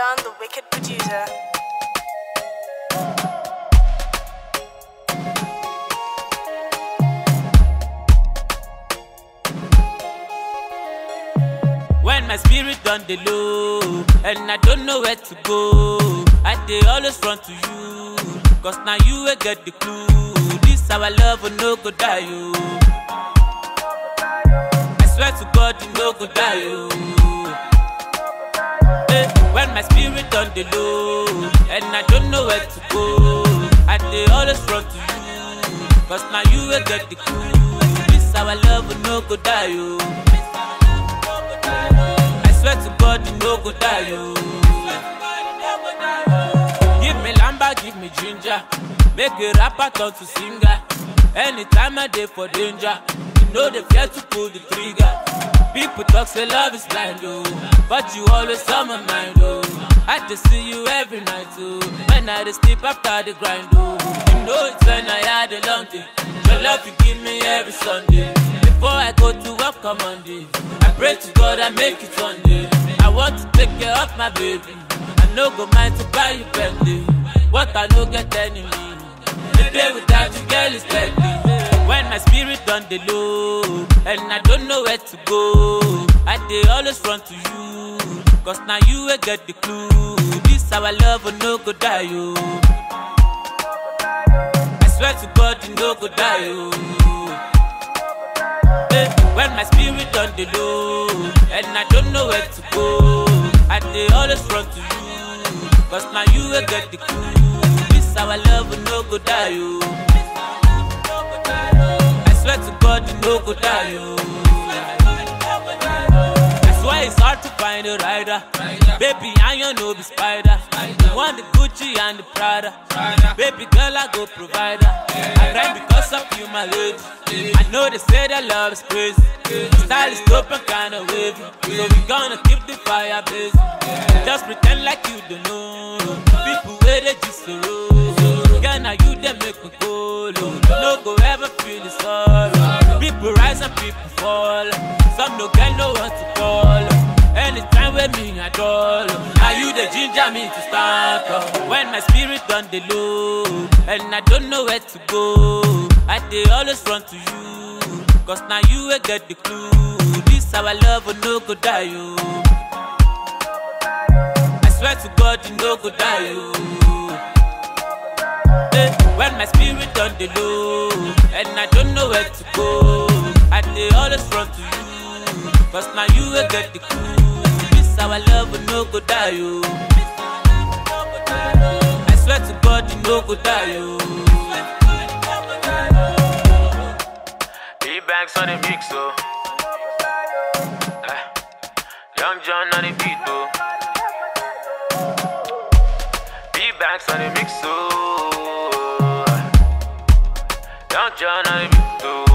The wicked producer. When my spirit done the low And I don't know where to go I dey always run to you Cause now you will get the clue This our love will no go die yo. I swear to God you no go die yo. When my spirit done the low And I don't know where to go I dey always run to you Cause now you will get the clue This our love will no go die yo. I swear to God, you no go die, yo. Give me lamba, give me ginger. Make a rapper turn to singer. Anytime I dey for danger, you know they fear to pull the trigger. People talk say love is blind, oh, but you always on my mind, just see you every night, oh. When I dey sleep after the grind, oh. You know it's when I had a long day. Your love you give me every Sunday. Before I go to work on Monday, I pray to God I make it one day. I want to take care of my baby. I no go mind to buy you Bentley. What I no get enemy. The day without you, girl, is deadly. When my spirit done the low, and I don't know where to go, I dey always run to you. Cause now you will get the clue. This our love will no go die, yo. I swear to God, you no go die, yo. Eh, When my spirit on the low And I don't know where to go I dey always run to you Cause now you will get the clue This our love will no go die yo. I swear to God you no go die yo. It's hard to find a rider. Baby I you no be spider. You want the Gucci and the Prada. Baby girl I go provider. I cry because of you my lady I know they say that love is crazy. Style is dope and kinda wavy. So we gonna keep the fire blazing Just pretend like you don't know. People where they just so roll now you they make me go low No go ever feel the sorrow People rise and people fall. Some no get no one to call. Anytime with me I draw Now you the ginger me to start up. When my spirit on the low And I don't know where to go I dey always run to you. Cause now you will get the clue. This our love will no go die yo. I swear to God you no go die yo. When my spirit on the low And I don't know where to go I dey always run to you Cause now you will get the clue This our love will no go die yo. I swear to God you no go die yo. E-Banks on the mix, oh. Eh. Young John on the beat, oh. E-Banks on the mix, oh. Beat, oh.